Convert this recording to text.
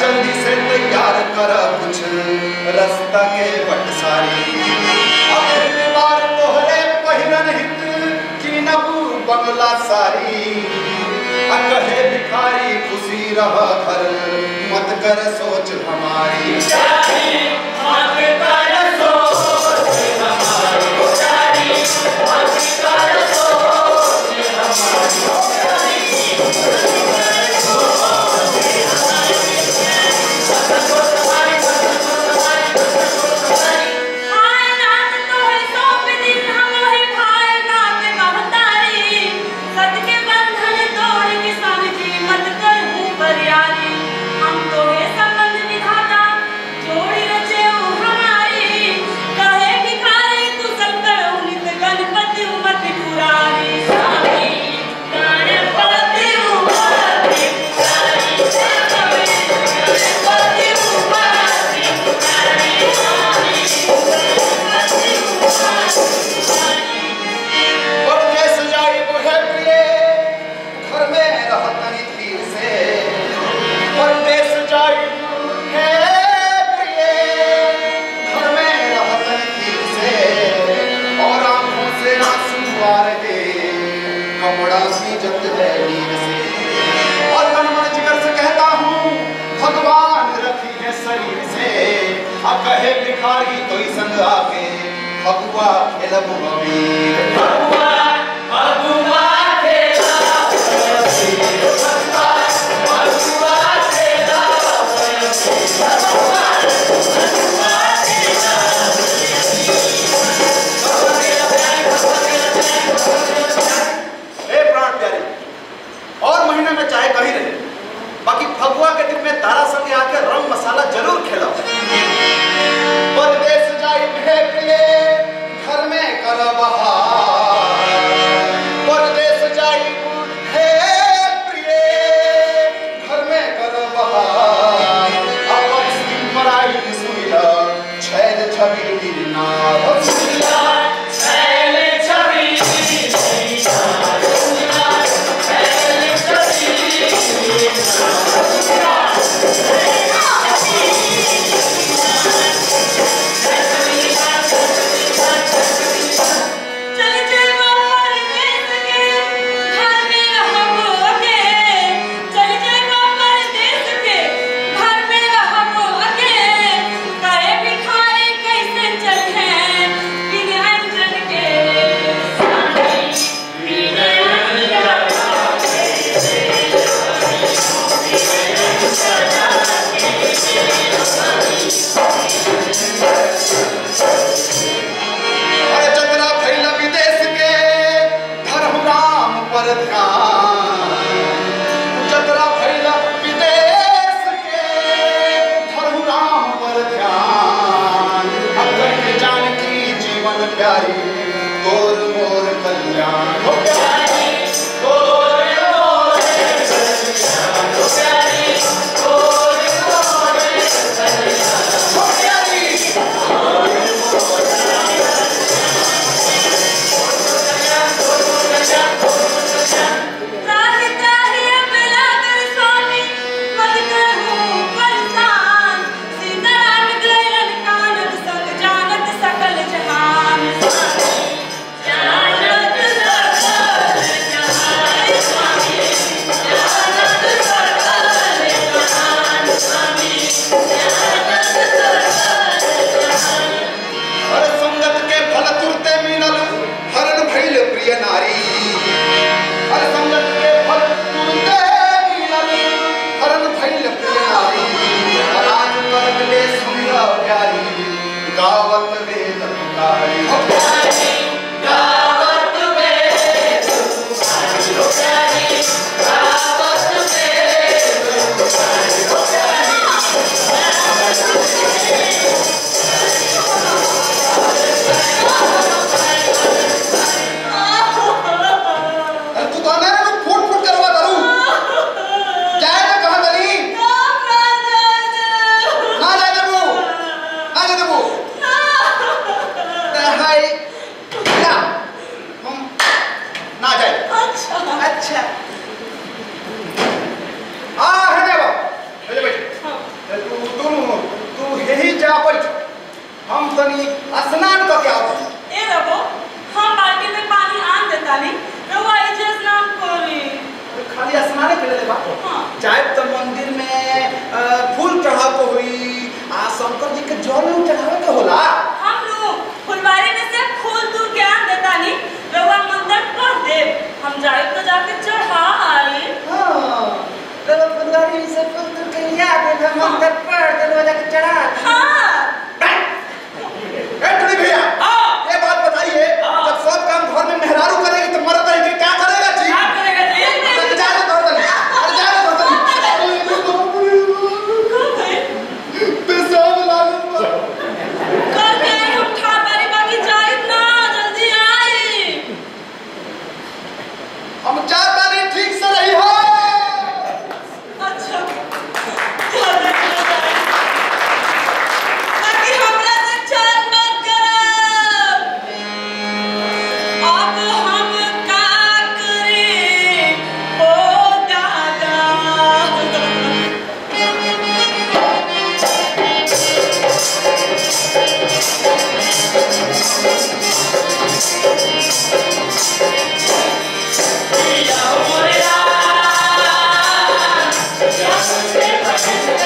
जल्दी से तैयार कर कुछ। रास्ता के बट सारी बार तोहरे हित बंगला सारी। कहे भिखारी, खुशी रह घर। मत कर सोच हमारी। makuha elabu mabir. गावत वेद ललकारी で来、Yes.